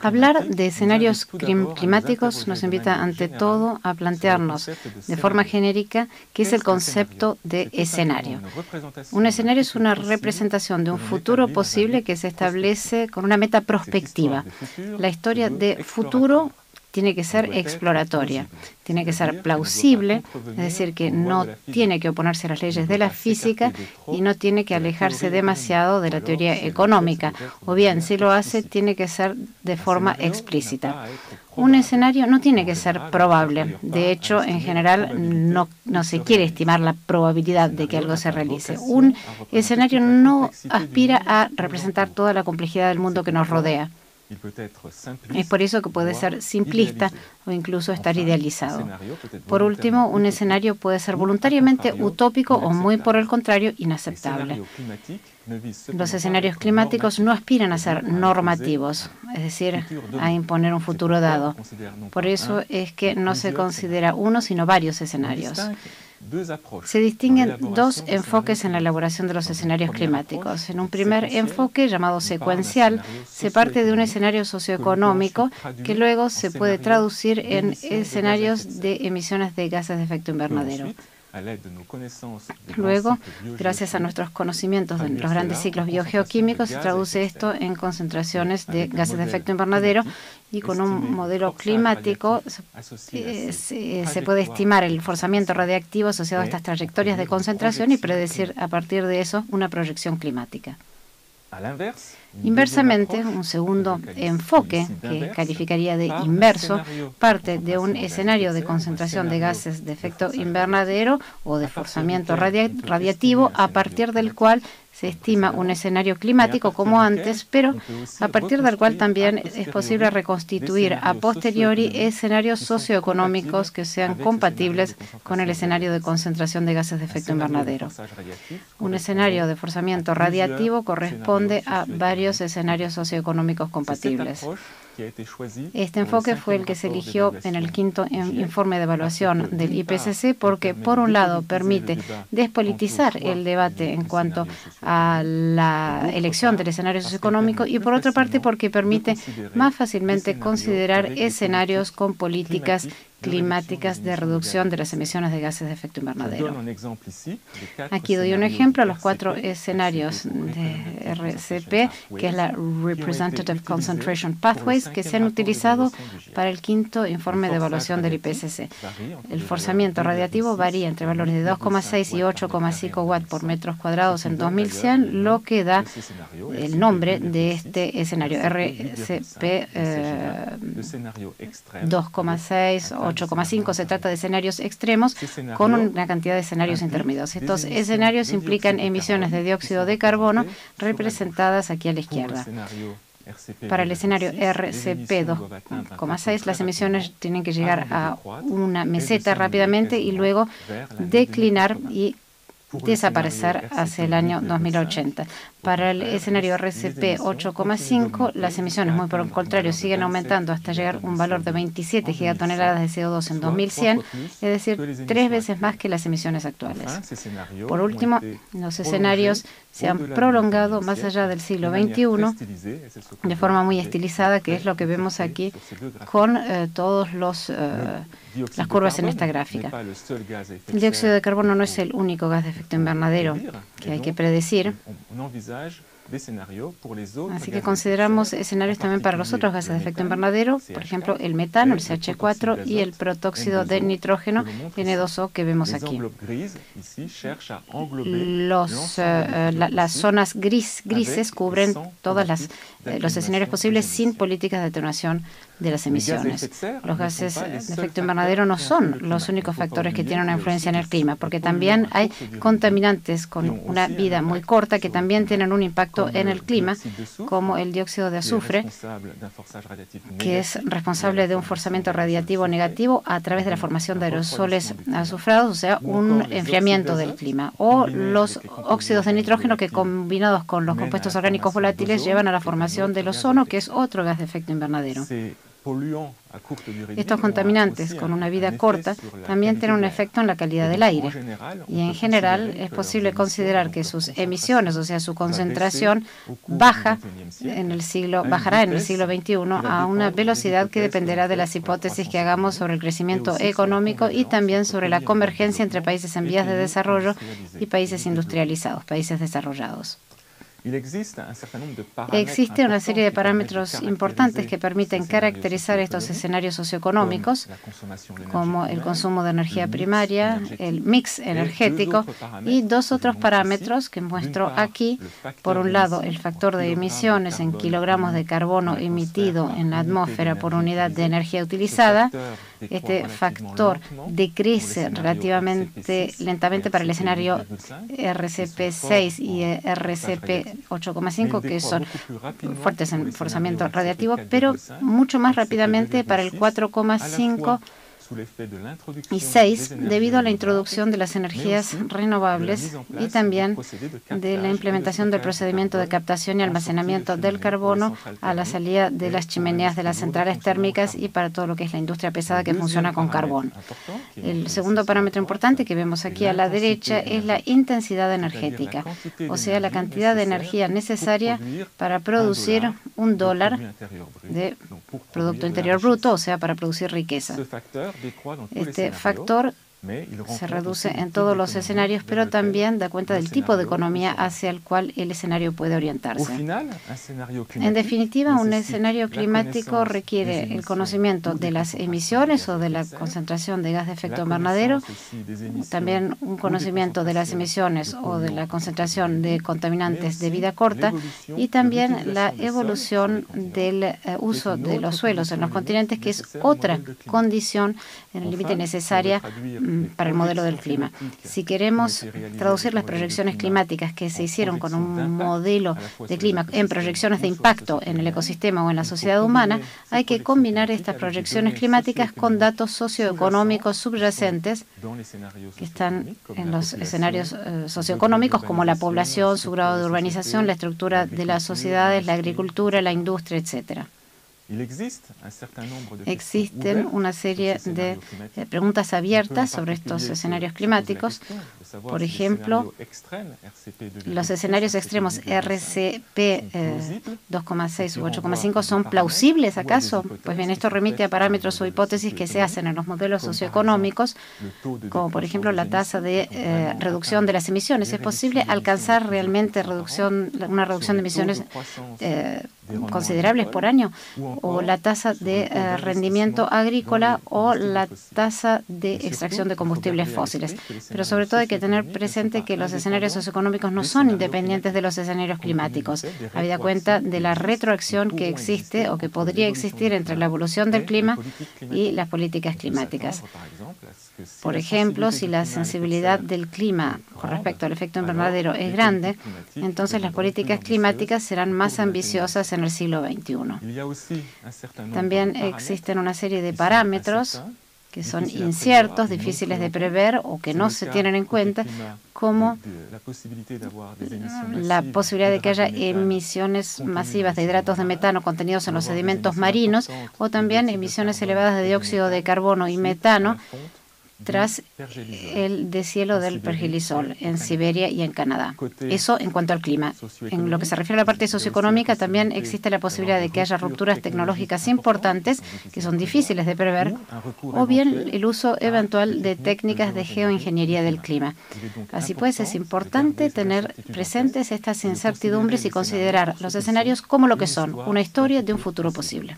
Hablar de escenarios climáticos nos invita ante todo a plantearnos de forma genérica qué es el concepto de escenario. Un escenario es una representación de un futuro posible que se establece con una meta prospectiva. La historia de futuro tiene que ser exploratoria, tiene que ser plausible, es decir, que no tiene que oponerse a las leyes de la física y no tiene que alejarse demasiado de la teoría económica, o bien, si lo hace, tiene que ser de forma explícita. Un escenario no tiene que ser probable. De hecho, en general, no, no se quiere estimar la probabilidad de que algo se realice. Un escenario no aspira a representar toda la complejidad del mundo que nos rodea. Es por eso que puede ser simplista o incluso estar idealizado. Por último, un escenario puede ser voluntariamente utópico o muy por el contrario inaceptable. Los escenarios climáticos no aspiran a ser normativos, es decir, a imponer un futuro dado. Por eso es que no se considera uno, sino varios escenarios. Se distinguen dos enfoques en la elaboración de los escenarios climáticos. En un primer enfoque, llamado secuencial, se parte de un escenario socioeconómico que luego se puede traducir en escenarios de emisiones de gases de efecto invernadero. Luego, gracias a nuestros conocimientos de los grandes ciclos biogeoquímicos, se traduce esto en concentraciones de gases de efecto invernadero y con un modelo climático eh, se, puede estimar el forzamiento radiactivo asociado a estas trayectorias de concentración y predecir a partir de eso una proyección climática. Inversamente, un segundo enfoque que calificaría de inverso parte de un escenario de concentración de gases de efecto invernadero o de forzamiento radiativo a partir del cual se estima un escenario climático como antes, pero a partir del cual también es posible reconstituir a posteriori escenarios socioeconómicos que sean compatibles con el escenario de concentración de gases de efecto invernadero. Un escenario de forzamiento radiativo corresponde a varios escenarios socioeconómicos compatibles. Este enfoque fue el que se eligió en el quinto informe de evaluación del IPCC porque, por un lado, permite despolitizar el debate en cuanto a la elección del escenario socioeconómico y, por otra parte, porque permite más fácilmente considerar escenarios con políticas climáticas de reducción de las emisiones de gases de efecto invernadero. Aquí doy un ejemplo a los cuatro escenarios de RCP, que es la Representative Concentration Pathways, que se han utilizado para el quinto informe de evaluación del IPCC. El forzamiento radiativo varía entre valores de 2,6 y 8,5 watts por metros cuadrados en 2100, lo que da el nombre de este escenario RCP 2,6, 8,5 se trata de escenarios extremos con una cantidad de escenarios intermedios. Estos escenarios implican emisiones de dióxido de carbono representadas aquí a la izquierda. Para el escenario RCP 2,6, las emisiones tienen que llegar a una meseta rápidamente y luego declinar y desaparecer hacia el año 2080. Para el escenario RCP 8,5, las emisiones, muy por el contrario, siguen aumentando hasta llegar a un valor de 27 gigatoneladas de CO2 en 2100, es decir, tres veces más que las emisiones actuales. Por último, los escenarios se han prolongado más allá del siglo XXI de forma muy estilizada, que es lo que vemos aquí con eh, todos los eh, las curvas en esta gráfica. El dióxido de carbono no es el único gas de efecto invernadero que hay que predecir. Así que consideramos escenarios también para los otros gases de efecto invernadero, por ejemplo, el metano, el CH4 y el protóxido de nitrógeno N2O que vemos aquí. Los, eh, las zonas gris, grises cubren todos eh, los escenarios posibles sin políticas de atenuación de las emisiones. Los gases de efecto invernadero no son los únicos factores que tienen una influencia en el clima, porque también hay contaminantes con una vida muy corta que también tienen un impacto en el clima, como el dióxido de azufre, que es responsable de un forzamiento radiativo negativo a través de la formación de aerosoles azufrados, o sea, un enfriamiento del clima, o los óxidos de nitrógeno que combinados con los compuestos orgánicos volátiles llevan a la formación del ozono, que es otro gas de efecto invernadero. Estos contaminantes con una vida corta también tienen un efecto en la calidad del aire. y en general es posible considerar que sus emisiones, o sea, su concentración baja en el siglo, bajará en el siglo XXI a una velocidad que dependerá de las hipótesis que hagamos sobre el crecimiento económico y también sobre la convergencia entre países en vías de desarrollo y países industrializados, países desarrollados. Existe una serie de parámetros importantes que permiten caracterizar estos escenarios socioeconómicos, como el consumo de energía primaria, el mix energético y dos otros parámetros que muestro aquí. Por un lado, el factor de emisiones en kilogramos de carbono emitido en la atmósfera por unidad de energía utilizada este factor decrece relativamente lentamente para el escenario RCP6 y RCP8,5, que son fuertes en forzamiento radiativo, pero mucho más rápidamente para el 4,5 y seis, debido a la introducción de las energías renovables y también de la implementación del procedimiento de captación y almacenamiento del carbono a la salida de las chimeneas de las centrales térmicas y para todo lo que es la industria pesada que funciona con carbón. El segundo parámetro importante que vemos aquí a la derecha es la intensidad energética, o sea, la cantidad de energía necesaria para producir un dólar de Producto Interior Bruto, o sea, para producir riqueza. Este factor se reduce en todos los escenarios, pero también da cuenta del tipo de economía hacia el cual el escenario puede orientarse. En definitiva, un escenario climático requiere el conocimiento de las emisiones o de la concentración de gas de efecto invernadero, también un conocimiento de las emisiones o de la concentración de contaminantes de vida corta y también la evolución del eh, uso de los suelos en los continentes, que es otra condición en el límite necesaria para el modelo del clima. Si queremos traducir las proyecciones climáticas que se hicieron con un modelo de clima en proyecciones de impacto en el ecosistema o en la sociedad humana, hay que combinar estas proyecciones climáticas con datos socioeconómicos subyacentes que están en los escenarios eh, socioeconómicos como la población, su grado de urbanización, la estructura de las sociedades, la agricultura, la industria, etcétera. Existen una serie de eh, preguntas abiertas sobre estos escenarios climáticos. Por ejemplo, los escenarios extremos RCP 2,6 eh, u 8,5 son plausibles acaso? Pues bien, esto remite a parámetros o hipótesis que se hacen en los modelos socioeconómicos, como por ejemplo la tasa de eh, reducción de las emisiones. ¿Es posible alcanzar realmente reducción, una reducción de emisiones considerables por año? o la tasa de eh, rendimiento agrícola o la tasa de extracción de combustibles fósiles. Pero sobre todo hay que tener presente que los escenarios socioeconómicos no son independientes de los escenarios climáticos, habida cuenta de la retroacción que existe o que podría existir entre la evolución del clima y las políticas climáticas. Por ejemplo, si la sensibilidad del clima con respecto al efecto invernadero es grande, entonces las políticas climáticas serán más ambiciosas en el siglo XXI. También existen una serie de parámetros que son inciertos, difíciles de prever o que no se tienen en cuenta, como la posibilidad de que haya emisiones masivas de hidratos de metano contenidos en los sedimentos marinos o también emisiones elevadas de dióxido de carbono y metano tras el deshielo del pergelisol en Siberia y en Canadá. Eso en cuanto al clima. En lo que se refiere a la parte socioeconómica, también existe la posibilidad de que haya rupturas tecnológicas importantes que son difíciles de prever, o bien el uso eventual de técnicas de geoingeniería del clima. Así pues, es importante tener presentes estas incertidumbres y considerar los escenarios como lo que son, una historia de un futuro posible.